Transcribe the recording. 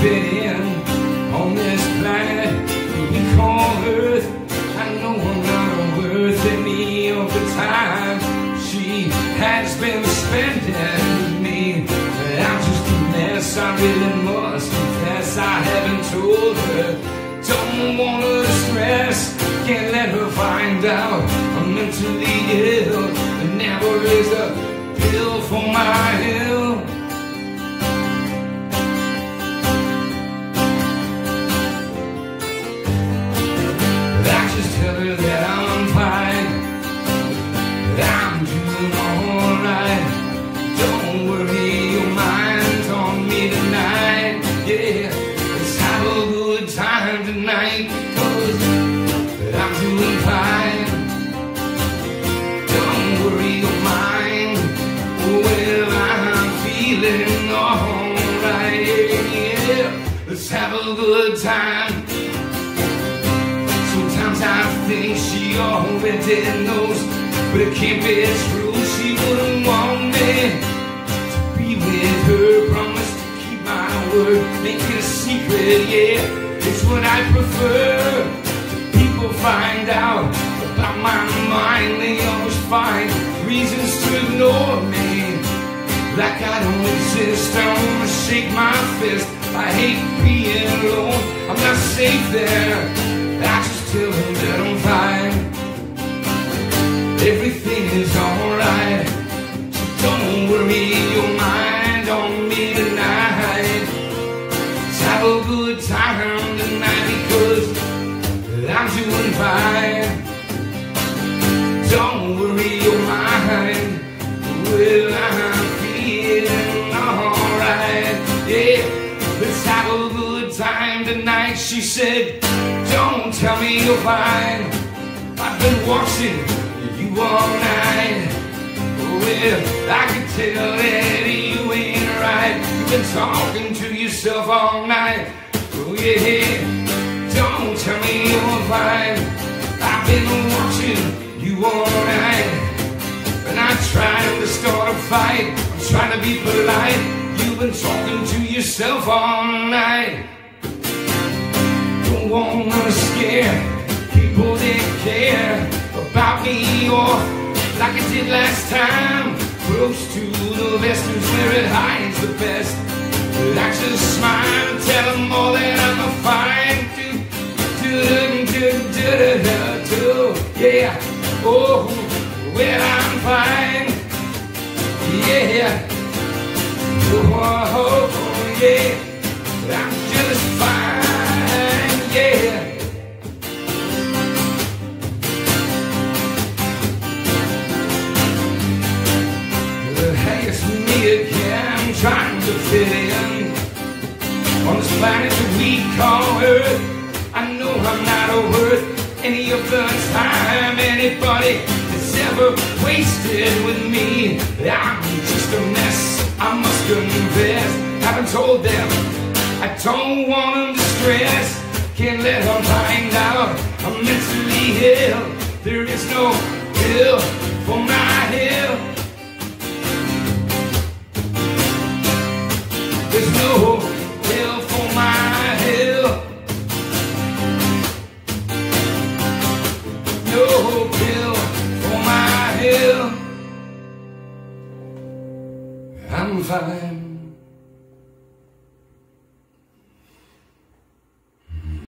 fit in on this planet we call Earth. I know I'm not worth any of the time she has been spending with me. But I'm just a mess, I really must confess I haven't told her. Don't want her to stress, can't let her find out I'm mentally a good time. Sometimes I think she already knows, but it can't be true. She wouldn't want me to be with her. Promise to keep my word, make it a secret. Yeah, it's what I prefer. People find out about my mind, they always find Like I don't exist, I wanna shake my fist. I hate being alone, I'm not safe there. I just tell them that I'm fine. Everything is alright. So don't worry your mind on me tonight. Let's have a good time tonight because I'm doing fine. Let's have a good time tonight. She said, Don't tell me you're fine. I've been watching you all night. Well, I can tell that you ain't right. You've been talking to yourself all night. Oh, yeah. Don't tell me you're fine. I've been watching you all night. And I'm trying to start a fight. I'm trying to be polite. You've been talking to yourself all night. Don't wanna scare people that care about me or like I did last time. Close to the vest is where it hides the best. But I just smile and tell them all that I'm a fine. Do, do, do, do, do, do. Yeah. Oh, well, I'm fine. Yeah. Yeah. I'm just fine. Yeah. It's me again, trying to fit in on this planet that we call Earth. I know I'm not worth any of the time anybody has ever wasted with me. I'm just a mess, I must confess. I haven't told them I don't want them to stress. Can't let them find out I'm mentally ill. There is no pill for my hill. There's no pill for my hill. No pill for my hill. I'm fine.